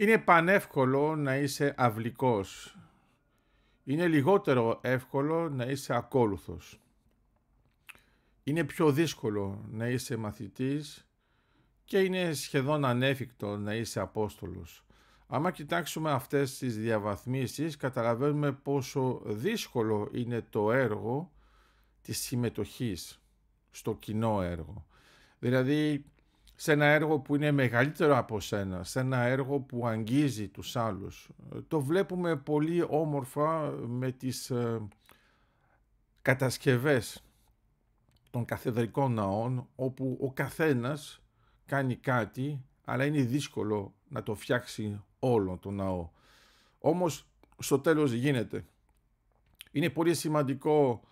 Είναι πανεύκολο να είσαι αυλικός. Είναι λιγότερο εύκολο να είσαι ακόλουθος. Είναι πιο δύσκολο να είσαι μαθητής και είναι σχεδόν ανέφικτο να είσαι απόστολος. Άμα κοιτάξουμε αυτές τις διαβαθμίσεις καταλαβαίνουμε πόσο δύσκολο είναι το έργο της συμμετοχής στο κοινό έργο. Δηλαδή σε ένα έργο που είναι μεγαλύτερο από σένα, σε ένα έργο που αγγίζει τους άλλους. Το βλέπουμε πολύ όμορφα με τις ε, κατασκευές των καθεδρικών ναών, όπου ο καθένας κάνει κάτι, αλλά είναι δύσκολο να το φτιάξει όλο το ναό. Όμως στο τέλος γίνεται. Είναι πολύ σημαντικό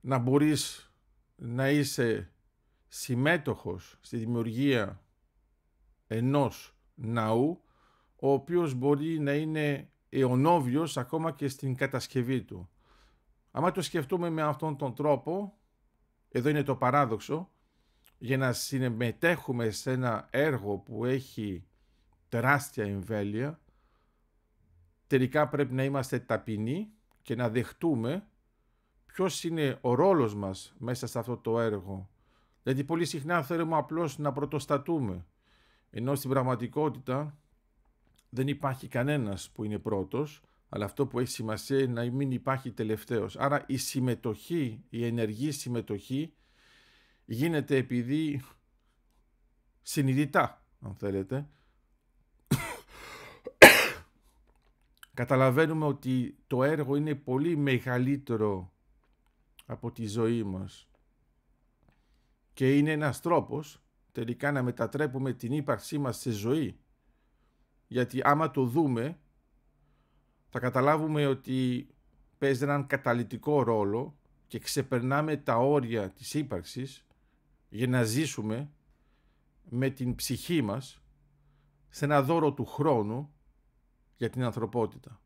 να μπορείς να είσαι συμμέτοχος στη δημιουργία ενός ναού, ο οποίος μπορεί να είναι αιωνόβιος ακόμα και στην κατασκευή του. Άμα το σκεφτούμε με αυτόν τον τρόπο, εδώ είναι το παράδοξο, για να συμμετέχουμε σε ένα έργο που έχει τεράστια εμβέλεια, τελικά πρέπει να είμαστε ταπεινοί και να δεχτούμε ποιος είναι ο ρόλος μας μέσα σε αυτό το έργο. Γιατί πολύ συχνά θέλουμε απλώς να πρωτοστατούμε. Ενώ στην πραγματικότητα δεν υπάρχει κανένας που είναι πρώτος, αλλά αυτό που έχει σημασία είναι να μην υπάρχει τελευταίος. Άρα η συμμετοχή, η ενεργή συμμετοχή γίνεται επειδή συνειδητά, αν θέλετε, καταλαβαίνουμε ότι το έργο είναι πολύ μεγαλύτερο από τη ζωή μας και είναι ένας τρόπος τελικά να μετατρέπουμε την ύπαρξή μας σε ζωή. Γιατί άμα το δούμε θα καταλάβουμε ότι παίζει έναν καταλητικό ρόλο και ξεπερνάμε τα όρια της ύπαρξης για να ζήσουμε με την ψυχή μας σε ένα δώρο του χρόνου για την ανθρωπότητα.